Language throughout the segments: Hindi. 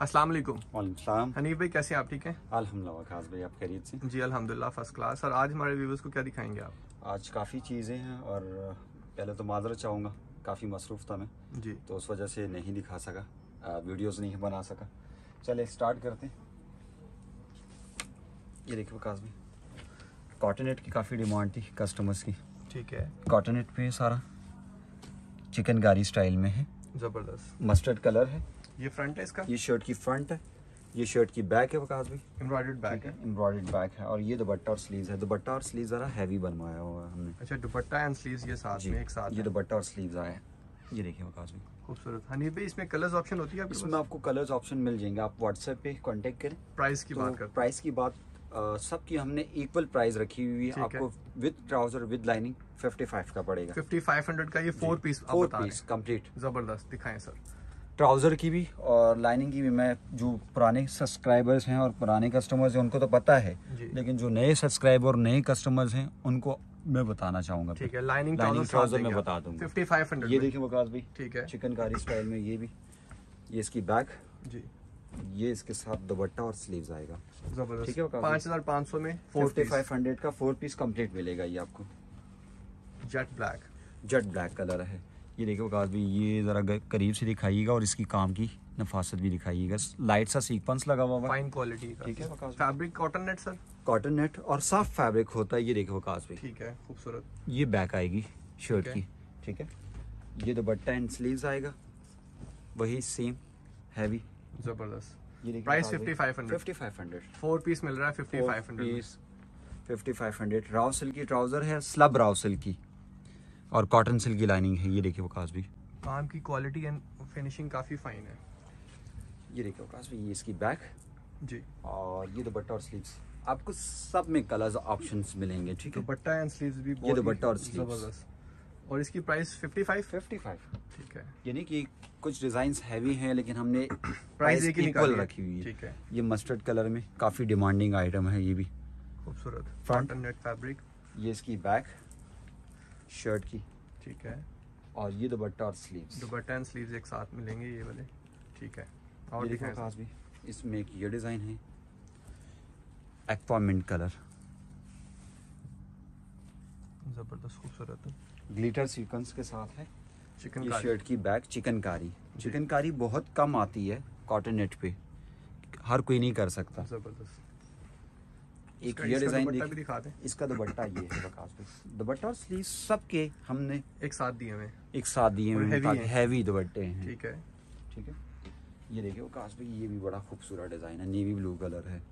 अस्सलाम वालेकुम। वालेकुम हनीफ भाई कैसे आप? ठीक हैं? अल्हम्दुलिल्लाह खास भाई आप खैरियत से? जी अल्हम्दुलिल्लाह फ़र्स्ट क्लास और आज हमारे व्यूवर्स को क्या दिखाएँगे आप? आज काफ़ी चीज़ें हैं और पहले तो माजरत चाहूँगा काफ़ी मसरूफ़ था मैं। जी। तो उस वजह से नहीं दिखा सका वीडियोस नहीं बना सका। चले स्टार्ट करते हैं। ये देखिए वकास भाई कॉटनेट की काफ़ी डिमांड थी कस्टमर्स की। ठीक है। कॉटनेट पे सारा चिकनकारी स्टाइल में है। ज़बरदस्त। मस्टर्ड कलर है। ये फ्रंट है इसका? ये शर्ट की फ्रंट है ये शर्ट की बैक है वकास भाई। एम्ब्रॉयडर्ड बैक है एम्ब्रॉयड बैक है और ये दुपट्टा और स्लीव्स है। दुपट्टा और स्लीव ज़रा हैवी बनवाया हुआ है हमने। अच्छा दुपट्टा एंड स्लीव्स ये साथ में एक साथ ये दुपट्टा और स्लीव्स आए हैं। ये देखिए वकास भाई। खूबसूरत। हनीफ भाई इसमें कलर्स ऑप्शन होती है इसमें आपको कलर्स ऑप्शन मिल जाएँगे। आप व्हाट्सएप पे कांटेक्ट करें। प्राइस की तो बात करते प्राइस की बात सबकी हमने इक्वल प्राइस रखी हुई है। आपको विद ट्राउज़र विद लाइनिंग 55 का पड़ेगा। हैं 5500 का ये four piece four piece complete ज़बरदस्त दिखाएँ सर ट्राउज़र की भी और लाइनिंग की भी। मैं जो पुराने सब्सक्राइबर्स हैं और पुराने कस्टमर्स हैं उनको तो पता है लेकिन जो नए सब्सक्राइबर और नए कस्टमर्स हैं उनको मैं बताना चाहूँगा। ठीक है लाइनिंग लाइनिंग ट्राउज़र मैं बता दूँगा। 5500 ये देखिए वकास भाई ठीक है। चिकनकारी स्टाइल में ये भी ये इसकी बैक जी। ये इसके साथ दुपट्टा और स्लीव्स आएगा। ठीक है, पाँच हज़ार पाँच सौ में फोर्टी फाइव हंड्रेड का फोर पीस कंप्लीट मिलेगा ये आपको। Jet black jet black colour है। ये देखो वकास भी ये ज़रा करीब से दिखाइएगा और इसकी काम की नफासत भी दिखाइएगा। लाइट सा सीक्वेंस लगा हुआ फाइन क्वालिटी ठीक है, fabric cotton net sir cotton net और साफ़ फैब्रिक होता है ये देखो वकास भाई। ठीक है खूबसूरत। ये बैक आएगी शर्ट की। ठीक है। ये दुपट्टा एंड स्लीव्स आएगा। वही सेम हैवी ज़बरदस्त। ये देखिए Price वकास भाई, 5500 5500 फोर पीस मिल रहा है fifty five hundred piece 5500 raw silk की ट्राउज़र है स्लब राव सिल्क की। और कॉटन सिल्क की लाइनिंग है ये देखिए वकास भी। काम की क्वालिटी एंड फिनिशिंग काफ़ी फाइन है। ये देखिए वकास भी ये इसकी बैक जी। और ये दुपट्टा और स्लीव्स आपको सब में कलर्स ऑप्शंस मिलेंगे ठीक है? दुपट्टा एंड स्लीव्स भी ही दुपट्टा और। ज़बरदस्त। और इसकी प्राइस 55 55 ठीक है। यानी कि कुछ डिज़ाइन हैवी हैं लेकिन हमने प्राइस एक इक्वल रखी हुई है। ठीक है। ये मस्टर्ड कलर में काफ़ी डिमांडिंग आइटम है ये भी। खूबसूरत। Front। कॉटन नेट फैब्रिक ये इसकी बैक शर्ट की। ठीक है। और ये दुपट्टा और स्लीव्स दुपट्टा एंड स्लीव्स एक साथ मिलेंगे ये वाले। ठीक है। और देखो दिखाएँ। खास भी इसमें एक ये डिज़ाइन है। एक्वामिंट कलर ज़बरदस्त खूबसूरत। ग्लिटर सीक्वेंस के साथ है। चिकन ये शर्ट की बैक चिकनकारी चिकनकारी बहुत कम आती है कॉटन नेट पे। हर कोई नहीं कर सकता। ज़बरदस्त। एक ये डिज़ाइन भी दिखा दें। इसका दुपट्टा ये है वकास पे दुपट्टा और स्लीव सबके हमने एक साथ दिए हुए एक साथ दिए हुए। हैवी दुपट्टे हैं। ठीक है। ठीक है। ये देखिए वकास पे ये भी बड़ा खूबसूरत डिज़ाइन है नेवी ब्लू कलर है।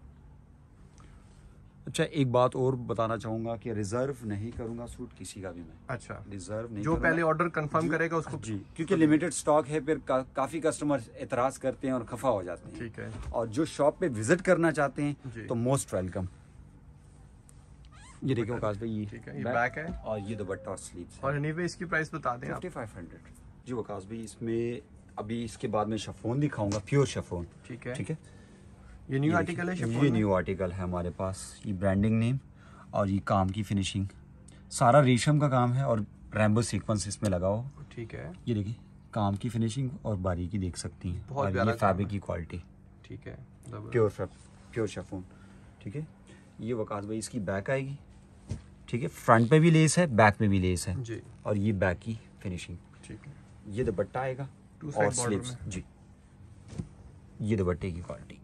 अच्छा एक बात और बताना चाहूँगा कि रिज़र्व नहीं करूँगा सूट किसी का भी मैं। अच्छा। रिज़र्व नहीं जो पहले ऑर्डर कंफर्म करेगा उसको जी। क्योंकि लिमिटेड स्टॉक है फिर का, काफ़ी कस्टमर एतराज़ करते हैं और खफा हो जाते हैं। ठीक है। और जो शॉप पे विज़िट करना चाहते हैं तो मोस्ट वेलकम ये देखिए वकास भाई ये ठीक है, ये back है। और ये दुपट्टा और स्लीव्स और एनीवे इसकी प्राइस बता दें आप। 5500 जी वकास भाई इसमें अभी इसके बाद में शफोन दिखाऊँगा प्योर शफोन। ठीक है। ठीक है? ये न्यू आर्टिकल है ये न्यू आर्टिकल है हमारे पास ये ब्रांडिंग नेम और ये काम की फिनिशिंग सारा रेशम का काम है और रैम्बो सीक्वेंस इसमें लगा हो। ठीक है। ये देखिए काम की फिनिशिंग और बारीकी देख सकती हैं। बहुत प्यारा ये फैब्रिक की क्वालिटी ठीक है प्योर प्योर शफोन ठीक है? ये वकास भाई इसकी बैक आएगी। ठीक है फ्रंट पे भी लेस है बैक में भी लेस है। जी। और ये बैक की फिनिशिंग ठीक है। ये दुपट्टा आएगा और स्लीव्स जी। ये दुपट्टे की क्वालिटी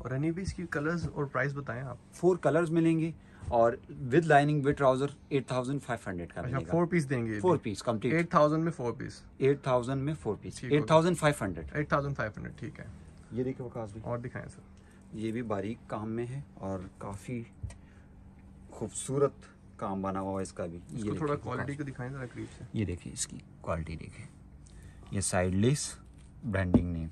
और एनीवे इसकी कलर्स और प्राइस बताएँ आप। फोर कलर्स मिलेंगे और विद लाइनिंग विद ट्राउज़र 8500 का अच्छा फोर पीस देंगे। Four piece complete eight thousand में फोर पीस 8000 में फोर पीस ठीक होगा। 8500 एट थाउज़ेंड फाइव हंड्रेड ठीक है। ये देखिए वकास भाई। और दिखाएँ सर। ये भी बारीक काम में है और काफ़ी खूबसूरत काम बना हुआ है इसका भी। ये थोड़ा क्वालिटी को दिखाएँ जरा करीब से। ये देखिए इसकी क्वालिटी देखिए। ये side lace branding name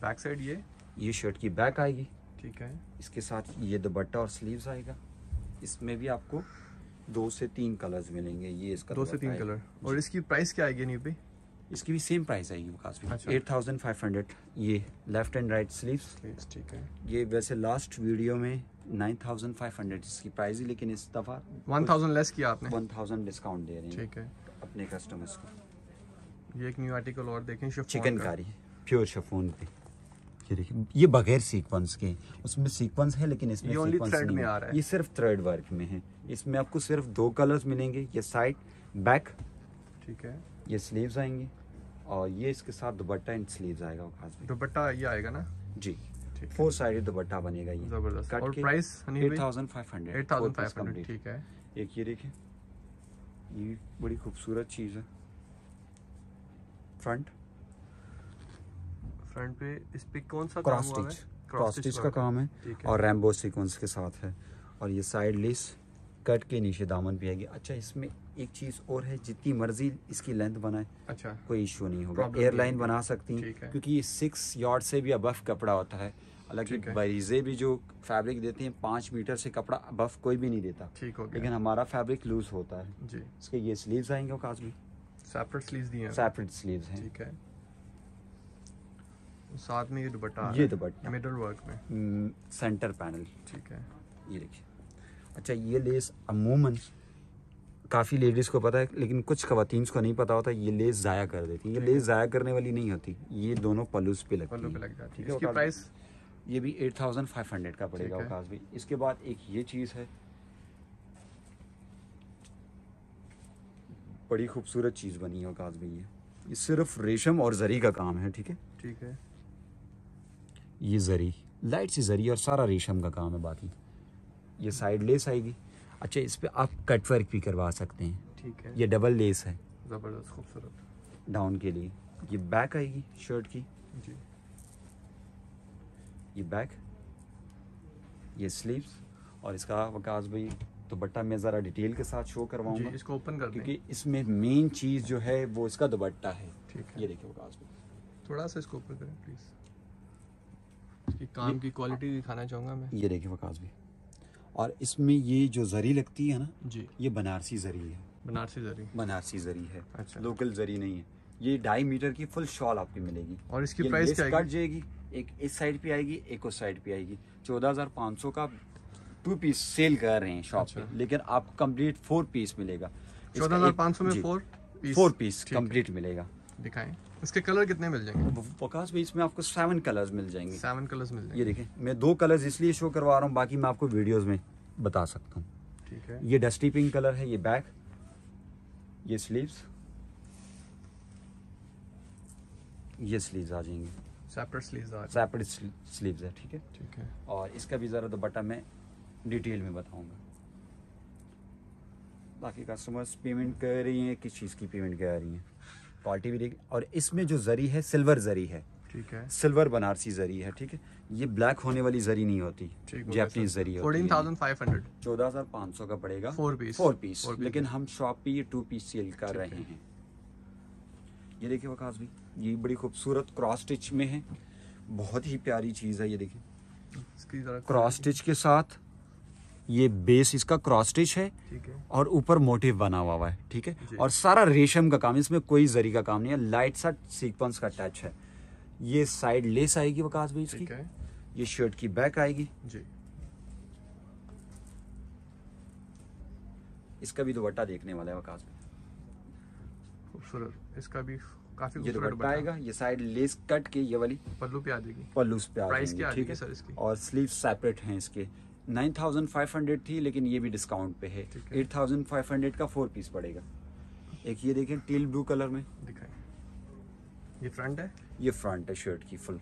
back side ये? ये शर्ट की बैक आएगी। ठीक है। इसके साथ ये दुपट्टा और स्लीव्स आएगा। इसमें भी आपको दो से तीन कलर्स मिलेंगे। ये इसका दो से तीन कलर और इसकी प्राइस क्या आएगी नहीं भाई? इसकी भी सेम प्राइस आएगी वकास अच्छा। एट थाउज़ेंड फाइव हंड्रेड ये लेफ़्ट एंड राइट स्लीव्स ठीक है। ये वैसे लास्ट वीडियो में नाइन थाउज़ेंड फाइव हंड्रेड इसकी प्राइस ही लेकिन इस दफ़ा वन थाउज़ेंड लेस किया आपने? वन थाउज़ेंड डिस्काउंट दे रहे हैं ठीक है। अपने कस्टमर्स को। ये एक न्यू आर्टिकल और देखें चिकन कारी प्योर शफून पे। ये देखिए ये बगैर सीक्वेंस के उसमें सीक्वेंस है लेकिन इसमें ये सीक्वेंस नहीं में आ रहा है। ये सिर्फ़ थ्रेड वर्क में है। इसमें आपको सिर्फ़ दो कलर्स मिलेंगे ये साइड बैक ठीक है। ये स्लीव्स आएँगे और ये इसके साथ दुपट्टा एंड स्लीव्स आएगा दुपट्टा ये आएगा ना? जी। फोर साइडेड दुपट्टा बनेगा ये। ज़बरदस्त। और price eight thousand five hundred eight thousand five hundred ठीक है। एक ये देखें। ये बड़ी खूबसूरत चीज़ है। फ्रंट फ्रंट पे इस पे कौन सा क्रॉस स्टिच क्रॉस स्टिच का काम है और रैम्बो सीक्वेंस के साथ है। और ये साइड लेस कट के नीचे दामन पे आएगी। अच्छा इसमें एक चीज़ और है जितनी मर्ज़ी इसकी लेंथ बनाए अच्छा। कोई इशू नहीं होगा। एयरलाइन बना सकती हैं। क्योंकि ये सिक्स यॉर्ड से भी अबफ कपड़ा होता है। हालाँकि बरीजे भी जो फैब्रिक देते हैं पाँच मीटर से कपड़ा अबफ कोई भी नहीं देता। ठीक हो लेकिन हमारा फैब्रिक लूज होता है। जी। इसके ये स्लीव्स आएँगे काज भी सेपरेट स्लीव्स दिए हैं। सेपरेट स्लीव्स हैं। ठीक है। साथ में ये दुपट्टा ये दुपट्टा। मिडल वर्क में। सेंटर पैनल ठीक है। ये देखिए। अच्छा ये लेस अमूमन काफ़ी लेडीज़ को पता है लेकिन कुछ खवातीन को नहीं पता होता ये लेस ज़ाया कर देती है। ये लेस ज़ाया करने वाली नहीं होती ये दोनों पलूस पे लगती पल्लू पे लग जाती है इसकी प्राइस ये भी एट थाउज़ेंड फाइव हंड्रेड का पड़ेगा है। भी। इसके बाद एक ये चीज़ है बड़ी खूबसूरत चीज़ बनी है वकास भाई ये। ये सिर्फ़ रेशम और जरी का काम है ठीक है? ठीक है। ये जरी लाइट सी जरी और सारा रेशम का काम है बाकी। ये साइड लेस आएगी। अच्छा इस पर आप कट वर्क भी करवा सकते हैं। ठीक है। ये डबल लेस है। ज़बरदस्त खूबसूरत। डाउन के लिए। ये बैक आएगी शर्ट की। जी। ये बैक ये स्लीव्स और इसका वकास भाई दुपट्टा मैं ज़रा डिटेल के साथ शो करवाऊँगा। इसको ओपन कर क्योंकि इसमें मेन चीज़ जो है वो इसका दुपट्टा है। ठीक है। ये देखिए वकास भाई। थोड़ा सा इसको ओपन करें प्लीज़ इसकी काम की क्वालिटी दिखाना चाहूँगा मैं। ये देखिए वकास भाई। और इसमें ये जो जरी लगती है ना जी। ये बनारसी जरी है। बनारसी जरी। बनारसी जरी है। अच्छा। लोकल जरी नहीं है। ये ढाई मीटर की फुल शॉल आपकी मिलेगी। और इसकी प्राइस क्या कट जाएगी एक इस साइड पे आएगी एक उस साइड पे आएगी। चौदह हज़ार पाँच सौ का टू पीस सेल कर रहे हैं शॉप अच्छा। पे लेकिन आपको कंप्लीट फोर पीस मिलेगा। चौदह हज़ार पाँच सौ में फोर पीस। फोर पीस ठीक कंप्लीट मिलेगा। दिखाएँ। इसके कलर कितने मिल जाएँगे? वकास भी इसमें आपको सेवन कलर्स मिल जाएँगे। सेवन कलर्स मिल जाएँगे। ये देखें मैं दो कलर्स इसलिए शो करवा रहा हूँ बाकी मैं आपको वीडियोस में बता सकता हूँ। ठीक है। ये डस्टी पिंक कलर है ये बैक ये स्लीव्स ये स्लीव्स आ जाएँगे। सेपरेट स्लीव्स आ सेपरेट स्लीव्स है ठीक है? ठीक है। और इसका भी ज़रा दुपट्टा मैं डिटेल में बताऊँगा। बाकी कस्टमर्स पेमेंट कर रही हैं किस चीज़ की पेमेंट कर रही हैं? क्वालिटी भी देख और इसमें जो जरी है सिल्वर जरी है। ठीक है। सिल्वर बनारसी जरी है ठीक है? ये ब्लैक होने वाली जरी नहीं होती। जैपनीज जरी है। चौदह हज़ार पाँच सौ का पड़ेगा। Four piece. फोर पीस लेकिन हम शॉप पे ये टू पीस सेल कर रहे हैं। ये देखिए वकास भी ये बड़ी खूबसूरत क्रॉस स्टिच में है। बहुत ही प्यारी चीज़ है ये देखिए। क्रॉस स्टिच के साथ ये बेस इसका क्रॉस स्टिच है और ऊपर मोटिव बना हुआ हुआ है ठीक है? और सारा रेशम का काम इसमें कोई जरी का काम नहीं है लाइट सा सीक्वेंस का टच है। ये साइड लेस आएगी वकास भाई इसकी। ये शर्ट की बैक आएगी। जी। इसका भी दुपट्टा देखने वाला है वकास भाई खूबसूरत। इसका भी काफ़ी ये दुपट्टा आएगा ये साइड लेस कट के ये वाली। पल्लू पे आ जाएगी। पल्लूस पे आ जाएँगे, ठीक है? सर इसकी? और स्लीव सेपरेट हैं इसके। 9500 थी लेकिन ये भी डिस्काउंट पे है। एट थाउज़ेंड फाइव हंड्रेड का फोर पीस पड़ेगा। एक ये देखें टील ब्लू कलर में। दिखाएँ। ये फ्रंट है? ये फ्रंट है शर्ट की फुल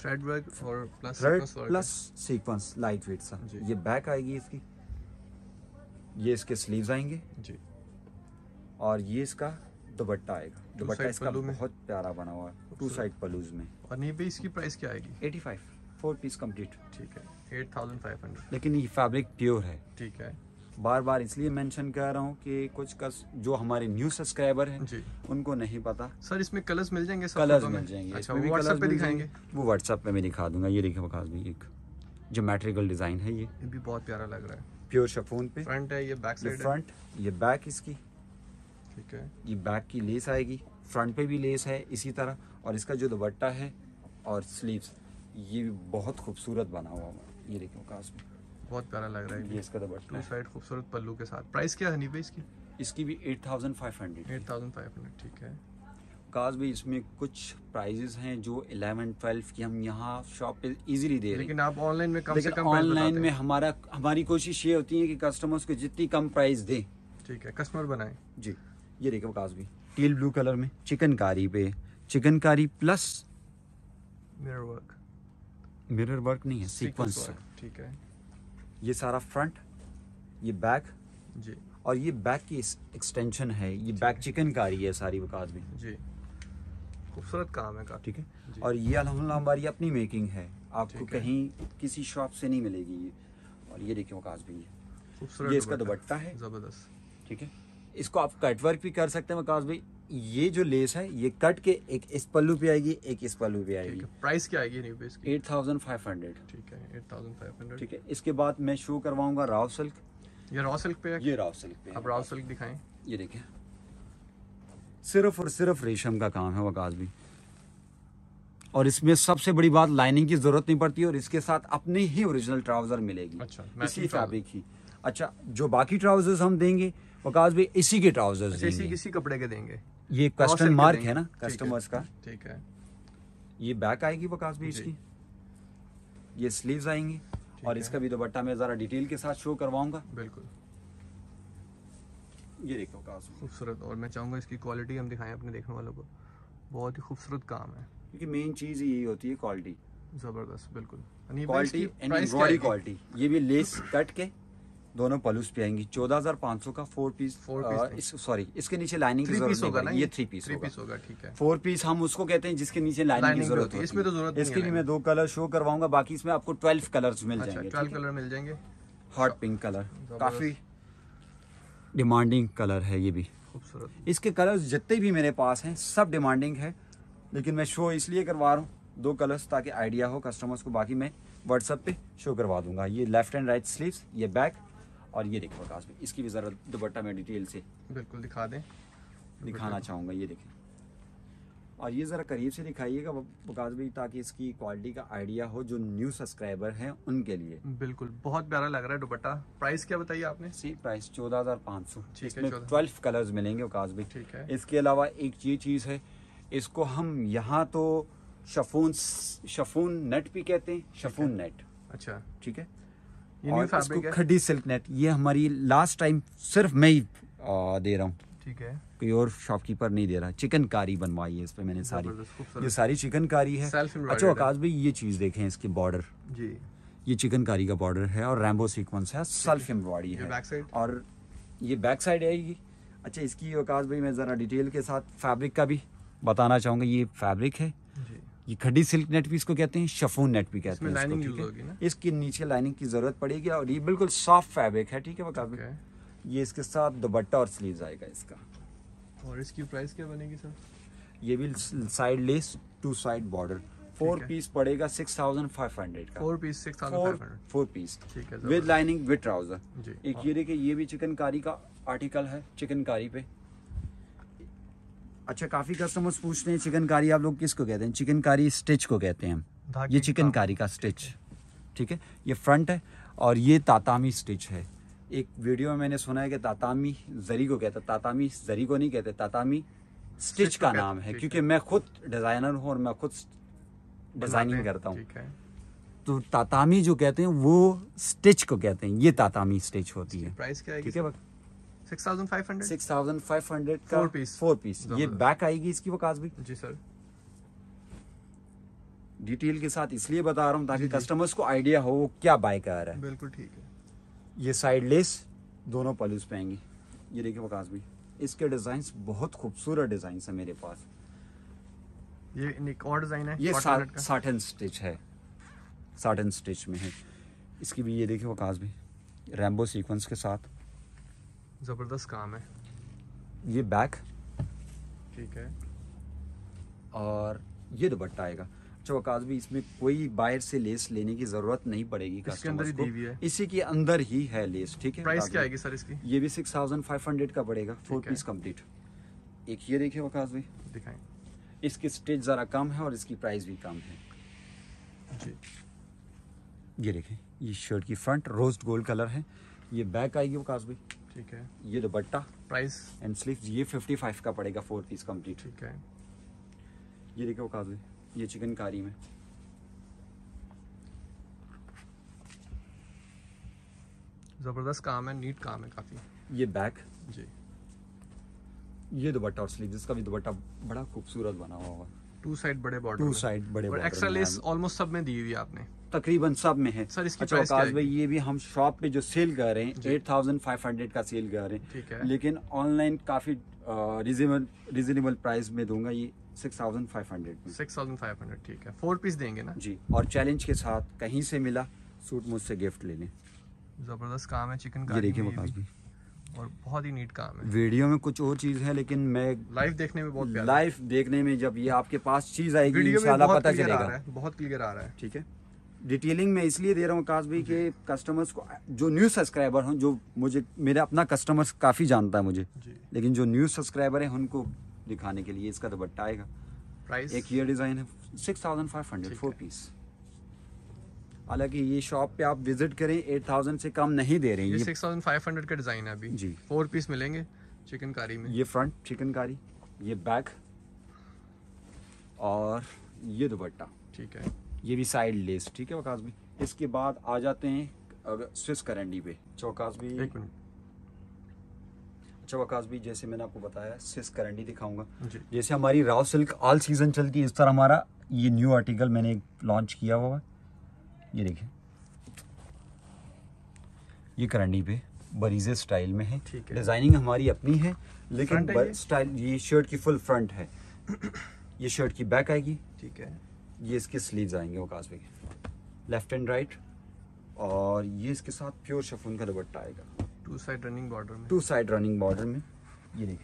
थ्रेड वर्क और plus plus sequence light weight सा। ये बैक आएगी इसकी। ये इसके स्लीव्स आएँगे। जी। और ये इसका दुपट्टा आएगा। दुपट्टा इसका बहुत प्यारा बना हुआ है। टू साइड पलूज में। और नी पे इसकी प्राइस क्या आएगी? 85 फोर पीस कंप्लीट ठीक है। एट थाउज़ेंड फाइव हंड्रेड लेकिन ये फैब्रिक प्योर है। ठीक है। बार बार इसलिए मेंशन कर रहा हूँ कि कुछ कस जो हमारे न्यू सब्सक्राइबर हैं उनको नहीं पता। सर इसमें कलर्स मिल जाएँगे सब कलर्स मिल जाएँगे। अच्छा वो व्हाट्सएप पे दिखाएँगे? वो व्हाट्सएप पे मैं दिखा दूँगा। ये देखिए बखास भी एक जोमेट्रिकल डिज़ाइन है ये। ये भी बहुत प्यारा लग रहा है। प्योर शफून पे। फ्रंट है ये बैक साइड फ्रंट ये बैक इसकी। ठीक है। ये बैक की लेस आएगी फ्रंट पे भी लेस है इसी तरह और इसका जो दुपट्टा है और स्लीव्स ये भी बहुत खूबसूरत बना हुआ है। ये देखिए बखास में। बहुत प्यारा लग रहा है ये इसका दुपट्टा टू है। साइड खूबसूरत पल्लू के साथ। प्राइस क्या है नी पे इसकी? इसकी भी eight thousand five hundred eight thousand five hundred ठीक है। काश भाई इसमें कुछ प्राइजेस हैं जो 11 12 की हम यहाँ शॉप पे इजीली दे रहे हैं। लेकिन आप ऑनलाइन में कम से कम ऑनलाइन में हमारा हमारी कोशिश ये होती है कि कस्टमर्स को जितनी कम प्राइस दें। ठीक है कस्टमर बनाए। जी। ये देखो काश भाई टील ब्लू कलर में चिकनकारी पे। Chikankari plus mirror work mirror work नहीं है सीक्वेंस ठीक है। ये सारा फ्रंट ये बैक जी। और ये बैक की एक्सटेंशन है। ये बैक चिकनकारी है सारी वकास में जी। खूबसूरत काम है काफ़ी। ठीक है? और ये अल्हम्दुलिल्लाह हमारी अपनी मेकिंग है। आपको कहीं किसी शॉप से नहीं मिलेगी ये। और ये देखिए वकास भाई ये खूबसूरत ये इसका दुपट्टा है। ज़बरदस्त। ठीक है? इसको आप कट वर्क भी कर सकते हैं वकास भाई। ये जो लेस है ये कट के एक इस पल्लू पे आएगी एक इस पल्लू पे आएगी। प्राइस क्या आएगी न्यू पीस की एट थाउज़ेंड फाइव हंड्रेड ठीक है एट थाउज़ेंड फाइव हंड्रेड ठीक है इसके बाद मैं शो करवाऊँगा राव सिल्क ये रॉ सिल्क पे है? ये राव सिल्क पे आप रॉ सिल्क दिखाएँ। ये देखें। सिर्फ़ और सिर्फ़ रेशम का काम है वकास भी और इसमें सबसे बड़ी बात लाइनिंग की ज़रूरत नहीं पड़ती और इसके साथ अपने ही ओरिजिनल ट्राउज़र मिलेगी। अच्छा, इसी फैब्रिक की। अच्छा जो बाकी ट्राउजर्स हम देंगे वकास भी इसी के ट्राउजर्स अच्छा इसी किसी कपड़े के देंगे? ये कस्टम मार्क है ना कस्टमर्स का। ठीक है। ये बैक आएगी वकास भी इसकी? ये स्लीव्स आएँगी। और इसका भी दुपट्टा मैं जरा डिटेल के साथ शो करवाऊँगा। बिल्कुल। ये देखो वकास खूबसूरत और मैं चाहूँगा इसकी क्वालिटी हम दिखाएँ अपने देखने वालों को। बहुत ही खूबसूरत काम है। क्योंकि मेन चीज़ यही होती है क्वालिटी ज़बरदस्त बिल्कुल। Quality and? क्वालिटी ये भी लेस कट के दोनों पलूस पे आएँगी। चौदह हज़ार पाँच सौ का फोर पीस में। इस सॉरी इसके नीचे लाइनिंग की ज़रूरत पीस होगा ना ये थ्री पीस थ्री होगा। पीस होगा ठीक है। फोर पीस हम उसको कहते हैं जिसके नीचे लाइनिंग की ज़रूरत होती है। इसमें तो ज़रूरत नहीं इसके लिए मैं दो कलर शो करवाऊँगा बाकी इसमें आपको ट्वेल्व कलर्स मिल अच्छा जाएँगे ट्वेल्व कलर मिल जाएँगे। हॉट पिंक कलर काफ़ी डिमांडिंग कलर है ये भी। खूबसूरत। इसके कलर्स जितने भी मेरे पास हैं सब डिमांडिंग है लेकिन मैं शो इसलिए करवा रहा हूँ दो कलर्स ताकि आइडिया हो कस्टमर्स को बाकी मैं व्हाट्सएप पे शो करवा दूँगा। ये लेफ़्ट एंड राइट स्लीव्स ये बैक और ये देखो आकाश में इसकी भी ज़रा दुपट्टा में डिटेल से बिल्कुल दिखा दें। दिखाना चाहूँगा ये देखें। और ये ज़रा करीब से दिखाइएगा बकास भाई ताकि इसकी क्वालिटी का आइडिया हो जो न्यू सब्सक्राइबर हैं उनके लिए। बिल्कुल बहुत प्यारा लग रहा है दुपट्टा। प्राइस क्या बताइए आपने? सी प्राइस चौदह हज़ार पाँच सौ। इसमें ट्वेल्व कलर्स मिलेंगे वकास भाई। ठीक है। इसके अलावा एक ये चीज़ है इसको हम यहाँ तो शफून शफून नेट भी कहते हैं शफून नेट अच्छा। ठीक है? ये और न्यू इसको फैब्रिक है? खड्डी सिल्क नेट ये हमारी लास्ट टाइम सिर्फ़ मैं ही आ, दे रहा हूँ। ठीक है। कोई और शॉपकीपर नहीं दे रहा। चिकनकारी बनवाई है इस पे मैंने सारी। ये सारी। चिकनकारी है। अच्छा। आकाश भाई ये चीज़ देखें इसके बॉर्डर जी। ये चिकनकारी का बॉर्डर है और रैम्बो सीक्वेंस है सेल्फ एम्ब्रॉयडरी है। और ये बैक साइड आएगी अच्छा इसकी आकाश भाई मैं ज़रा डिटेल के साथ फैब्रिक का भी बताना चाहूँगा। ये फैब्रिक है। ये खड्डी सिल्क नेट भी इसको कहते हैं शफून नेट भी कहते हैं इसको, है? इसके नीचे लाइनिंग की ज़रूरत पड़ेगी और ये बिल्कुल सॉफ्ट फैब्रिक है ठीक है ओके भाई ये इसके साथ दुपट्टा और स्लीव्स आएगा इसका। और इसकी प्राइस क्या बनेगी सर? ये भी side lace two side border four piece पड़ेगा सिक्स थाउज़ेंड फाइव हंड्रेड का। Four piece six four piece है विद। लाइनिंग विद ट्राउज़र एक ये देखिए ये भी चिकनकारी का आर्टिकल है चिकनकारी पे। अच्छा काफ़ी कस्टमर्स पूछते हैं चिकनकारी आप लोग किसको कहते हैं? चिकनकारी स्टिच को कहते हैं हम। ये चिकनकारी का स्टिच। ठीक है? ये फ्रंट है और ये तातामी स्टिच है। एक वीडियो में मैंने सुना है कि तातामी जरी को कहते हैं। तातामी जरी को नहीं कहते तातामी स्टिच का नाम है क्योंकि मैं खुद डिज़ाइनर हूँ और मैं खुद डिज़ाइनिंग करता हूँ। तो तातामी जो कहते हैं वो स्टिच को कहते हैं। ये तातामी स्टिच होती है। प्राइस क्या आएगी ठीक है सिक्स थाउज़ेंड फाइव हंड्रेड? का. फोर पीस ये बैक आएगी इसकी वकास भी जी सर। डिटेल के साथ इसलिए बता रहा हूँ ताकि। कस्टमर्स को आइडिया हो वो क्या बाय कर रहा है। बिल्कुल ठीक है। ये साइड लेस दोनों पलूस पे आएँगी। ये देखिए वकास भी इसके डिज़ाइन बहुत खूबसूरत डिज़ाइन है मेरे पास। ये एक और डिज़ाइन है ये साटन स्टिच है। साटन स्टिच में है। इसकी भी ये देखिए वकास भी रैम्बो सीक्वेंस के साथ। ज़बरदस्त काम है। ये बैक ठीक है। और ये दुपट्टा आएगा। अच्छा वकास भी इसमें कोई बाहर से लेस लेने की ज़रूरत नहीं पड़ेगी इसके अंदर ही दी हुई है। इसी के अंदर ही है लेस ठीक है? प्राइस क्या आएगी सर इसकी? ये भी सिक्स थाउज़ेंड फाइव हंड्रेड का पड़ेगा फोर पीस कंप्लीट एक ये देखिए वकास भाई दिखाएँ। इसकी स्टेज ज़रा कम है और इसकी प्राइस भी कम है। जी। ये देखिए ये शर्ट की फ्रंट रोस्ट गोल्ड कलर है। ये बैक आएगी वकास भाई ठीक है। ये दुपट्टा प्राइस एंड स्लीव्स ये 55 का पड़ेगा फोर पीस कंप्लीट ठीक है। ये देखो काजू ये चिकनकारी में। ज़बरदस्त काम है नीट काम है काफ़ी। ये बैक जी। ये दुपट्टा और स्लीव्स इसका भी दुपट्टा बड़ा खूबसूरत बना हुआ होगा। टू साइड बड़े बॉर्डर टू साइड बड़े एक्स्ट्रा लेस ऑलमोस्ट सब में दी हुई आपने। तकरीबन सब में है। सर, इसकी अच्छा क्या भाई ये भी हम शॉप पे जो सेल कर रहे हैं एट थाउज़ेंड फाइव हंड्रेड का सेल कर रहे ठीक हैं। है। लेकिन ऑनलाइन काफ़ी रिजनेबल रिजनेबल प्राइस में दूँगा ये सिक्स थाउज़ेंड फाइव हंड्रेड में। सिक्स थाउज़ेंड फाइव हंड्रेड ठीक है। फोर पीस देंगे ना? जी और चैलेंज के साथ कहीं से मिला सूट मुझसे गिफ्ट ले लें ज़बरदस्त काम है चिकन का देखिए वकास भाई और बहुत ही नीट काम है। वीडियो में कुछ और चीज़ है लेकिन मैं लाइव देखने में बहुत लाइव देखने में जब ये आपके पास चीज़ आएगी पता चलेगा। बहुत क्लियर आ रहा है। ठीक है? डिटेलिंग में इसलिए दे रहा हूँ काश भाई कि कस्टमर्स को जो न्यू सब्सक्राइबर हों जो मुझे मेरा अपना कस्टमर्स काफ़ी जानता है मुझे। लेकिन जो न्यू सब्सक्राइबर है उनको दिखाने के लिए इसका दुपट्टा आएगा। प्राइस एक ये डिज़ाइन है six thousand five hundred four piece हालाँकि ये शॉप पे आप विज़िट करें एट थाउज़ेंड से कम नहीं दे रहे हैं। ये सिक्स थाउज़ेंड फाइव हंड्रेड का डिज़ाइन है अभी। जी। फोर पीस मिलेंगे चिकन कारी में। ये फ्रंट चिकनकारी ये बैक और ये दुपट्टा। ठीक है। ये भी साइड लेस ठीक है वकास भी इसके बाद आ जाते हैं अगर स्विस करंडी पे। चौकास भी एक मिनट। अच्छा वकास भी जैसे मैंने आपको बताया स्विस करंडी दिखाऊँगा। जैसे हमारी राव सिल्क ऑल सीज़न चलती है इस तरह हमारा ये न्यू आर्टिकल मैंने लॉन्च किया हुआ ये देखिए ये करंडी पे बरीजे स्टाइल में है। ठीक है। डिज़ाइनिंग हमारी अपनी है लेकिन? स्टाइल ये? शर्ट की फुल फ्रंट है। ये शर्ट की बैक आएगी। ठीक है। ये इसके स्लीव्स आएँगे वकास भाई लेफ़्ट एंड राइट और ये इसके साथ प्योर शफून का दुपट्टा आएगा। टू साइड रनिंग बॉर्डर में। टू साइड रनिंग बॉर्डर में। ये देख।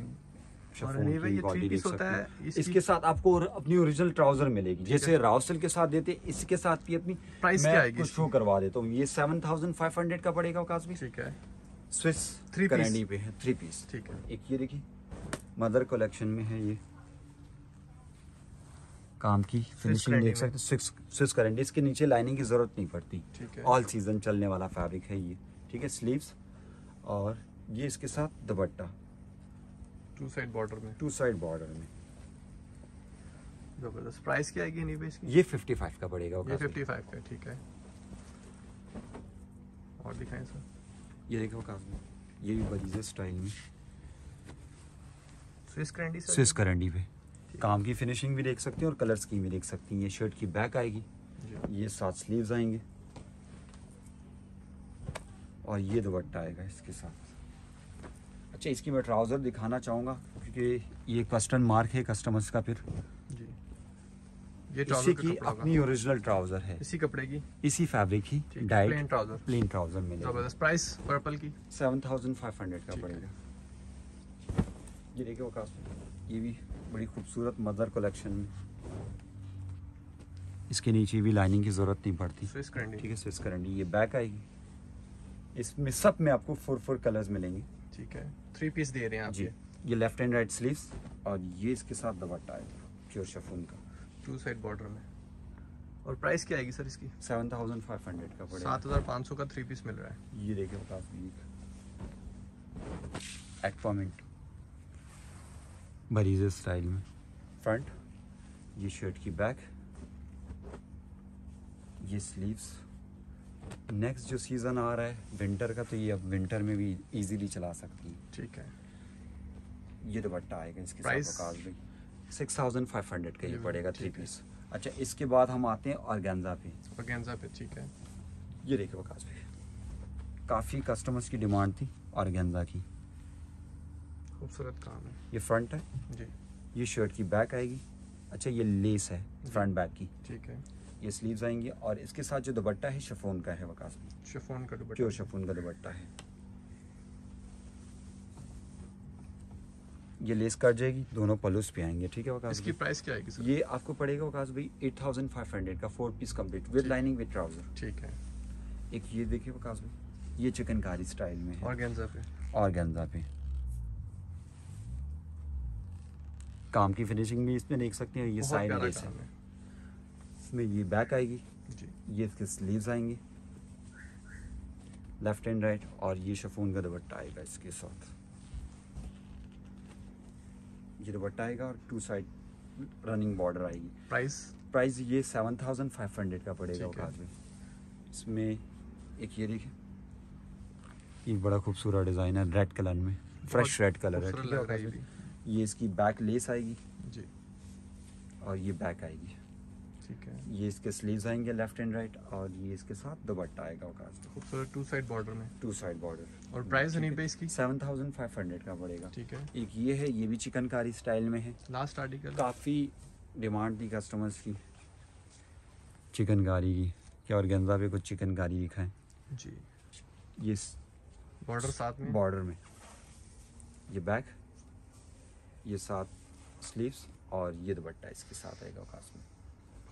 इसकी- साथ आपको और अपनी ओरिजिनल ट्राउज़र मिलेगी। जैसे राउसल के साथ देते इसके साथ भी अपनी प्राइस क्या आएगी शो करवा देता हूँ। ये सेवन थाउज़ेंड फाइव हंड्रेड का पड़ेगा वकास ठीक है। Swiss three? पे है थ्री पीस ठीक है। एक ये देखिए मदर कलेक्शन में है ये। काम की फिनिशिंग देख सकते स्विस स्विस करंडी। इसके नीचे लाइनिंग की ज़रूरत नहीं पड़ती। ऑल सीज़न चलने वाला फैब्रिक है ये। ठीक है स्लीव्स और ये इसके साथ दुपट्टा। टू साइड बॉर्डर में। टू साइड बॉर्डर में। ज़बरदस्त। प्राइस क्या आएगी नहीं इसकी ये 55 का पड़ेगा ये वकास भाई। फिफ्टी फाइव का ठीक है। और दिखाएँ सर। ये देखो भाई, ये भी बरीजे स्टाइल में। Swiss candy sir Swiss karandi पे। काम की फिनिशिंग भी देख सकते हैं और कलर स्कीम भी देख सकती हैं। ये शर्ट की बैक आएगी। ये साथ स्लीव्स आएँगे। और ये दुपट्टा आएगा इसके साथ। अच्छा इसकी मैं ट्राउज़र दिखाना चाहूँगा क्योंकि ये कस्टम मार्क है कस्टमर्स का फिर। जी। ये इसी की अपनी ओरिजिनल ट्राउज़र है। इसी कपड़े की? इसी fabric dyed plain trouser plain trouser मिलेगा। ज़बरदस्त। प्राइस पर्पल की? सेवन थाउज़ेंड फाइव हंड्रेड का पड़ेगा। ये देखिए वकास ये भी बड़ी खूबसूरत मदर कलेक्शन में। इसके नीचे भी लाइनिंग की ज़रूरत नहीं पड़ती। ठीक है स्विस करंडी। ये बैक आएगी। इसमें सब में आपको फोर फोर कलर्स मिलेंगे। ठीक है। थ्री पीस दे रहे हैं आप जी। ये। लेफ़्ट एंड राइट स्लीव्स और ये इसके साथ दुपट्टा आएगा प्योर शफून का। टू साइड बॉर्डर में। और प्राइस क्या आएगी सर इसकी? सेवन थाउज़ेंड फाइव हंड्रेड का पड़ेगा। सात हज़ार पाँच सौ का थ्री पीस मिल रहा है। ये देखिए बता एक्वामेंट बरीजे स्टाइल में। फ्रंट ये शर्ट की बैक ये स्लीव्स नेक्स्ट जो सीज़न आ रहा है विंटर का तो ये अब विंटर में भी इजीली चला सकती हैं। ठीक है। ये दुपट्टा आएगा इसके? साथ भी। सिक्स थाउज़ेंड फाइव हंड्रेड का ये ये पड़ेगा थ्री पीस अच्छा इसके बाद हम आते हैं ऑर्गेन्जा पे। ऑर्गेन्जा पे ठीक है। ये देखिए वकास भाई काफ़ी कस्टमर्स की डिमांड थी ऑर्गेन्जा की। खूबसूरत काम है। ये फ्रंट है? जी। ये शर्ट की बैक आएगी। अच्छा ये लेस है फ्रंट बैक की। ठीक है। ये स्लीव्स आएँगी और इसके साथ जो दुपट्टा है शिफोन का है वकास में। शिफोन का दुपट्टा। प्योर शिफोन का दुपट्टा है। ये लेस कट जाएगी दोनों पलूस पे आएँगे ठीक है वकास इसकी प्राइस क्या आएगी सर ये आपको पड़ेगा वकास भाई एट थाउज़ेंड फाइव हंड्रेड का four piece complete with. Lining with trouser ठीक है। एक ये देखिए वकास भाई ये चिकनकारी स्टाइल में है। ऑर्गेन्जा पे? ऑर्गेन्जा पे। काम की फिनिशिंग भी इसमें देख सकते हैं ये साइड है। इसमें ये बैक आएगी जी। ये इसके स्लीव्स आएँगे। लेफ़्ट एंड राइट और ये शफून का दुपट्टा आएगा इसके साथ। ये दुपट्टा आएगा और टू साइड रनिंग बॉर्डर आएगी। प्राइस प्राइस ये सेवन थाउज़ेंड फाइव हंड्रेड का पड़ेगा। औकात में। इसमें एक ये देखिए ये बड़ा खूबसूरत डिज़ाइन है रेड कलर में। फ्रेश रेड कलर है है है ये इसकी बैक लेस आएगी। जी। और ये बैक आएगी। ठीक है। ये इसके स्लीव्स आएँगे लेफ़्ट एंड राइट और ये इसके साथ दुपट्टा आएगा खूबसूरत टू साइड बॉर्डर में। टू साइड बॉर्डर और प्राइस नहीं पे इसकी? सेवन थाउज़ेंड फाइव हंड्रेड का पड़ेगा। ठीक है। एक ये है ये भी चिकनकारी स्टाइल में है। लास्ट आर्टिकल काफ़ी डिमांड थी कस्टमर्स की। चिकनकारी की। क्या और गेंदा पे कुछ चिकनकारी दिखाएँ? जी। ये बॉर्डर साथ में? बॉर्डर में। ये बैक ये साथ स्लीव्स और ये दुपट्टा इसके साथ आएगा खास में।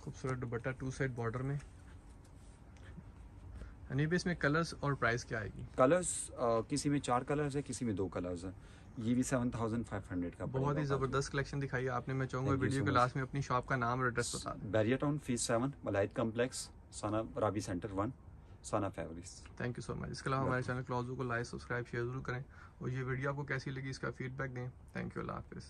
खूबसूरत दुपट्टा टू साइड बॉर्डर में। यानी पे इसमें कलर्स और प्राइस क्या आएगी? कलर्स किसी में चार कलर्स है किसी में दो कलर्स है। ये भी सेवन थाउज़ेंड फाइव हंड्रेड का बहुत ही ज़बरदस्त कलेक्शन दिखाई है आपने। मैं चाहूँगा वीडियो के लास्ट में अपनी शॉप का नाम और एड्रेस बता दें। बैरिया टाउन फ़ीस सेवन मलाइट complex Sana rabi centre one Sana fabrics thank you so much इसके अलावा हमारे चैनल क्लॉजो को लाइक सब्सक्राइब शेयर ज़रूर करें। और ये वीडियो आपको कैसी लगी इसका फीडबैक दें। थैंक यू अल्लाह हाफिज़